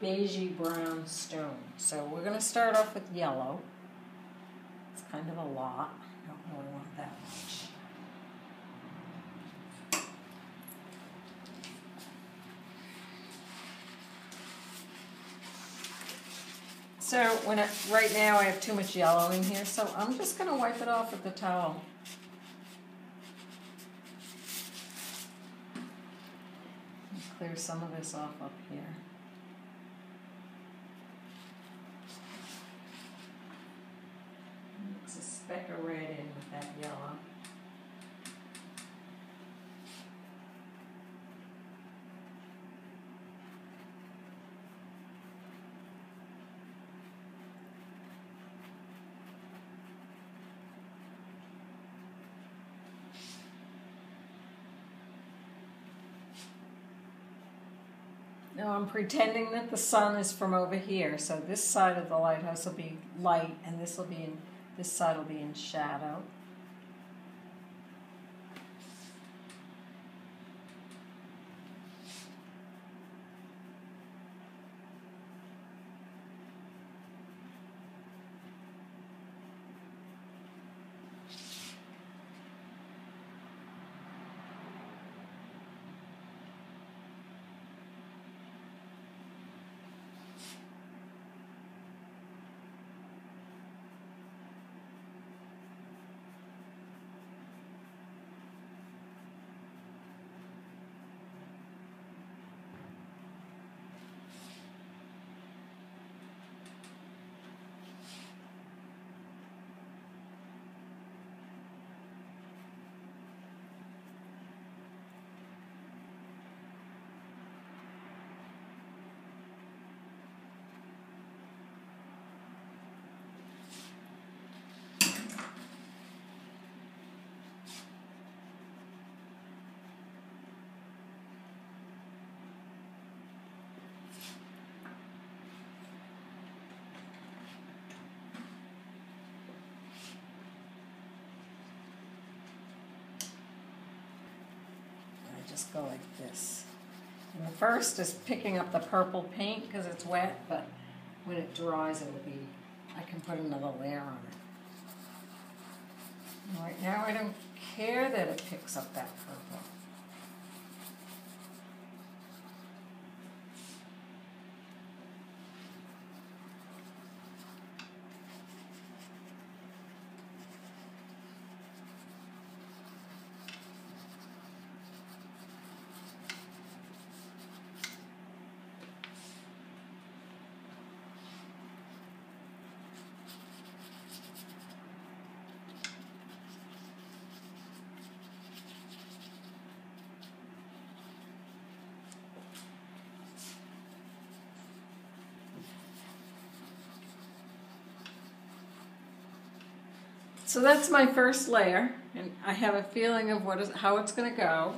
beigey brown stone. So we're going to start off with yellow. It's kind of a lot. I don't really want that much. So when right now I have too much yellow in here, so I'm just going to wipe it off with the towel. Clear some of this off up here. Mix a speck of red in with that yellow. Now I'm pretending that the sun is from over here, so this side of the lighthouse will be light and this will be in this side will be in shadow. I go like this. And the first is picking up the purple paint because it's wet, but when it dries it will be, I can put another layer on it. Right now I don't care that it picks up that purple. So that's my first layer, and I have a feeling of what is how it's going to go.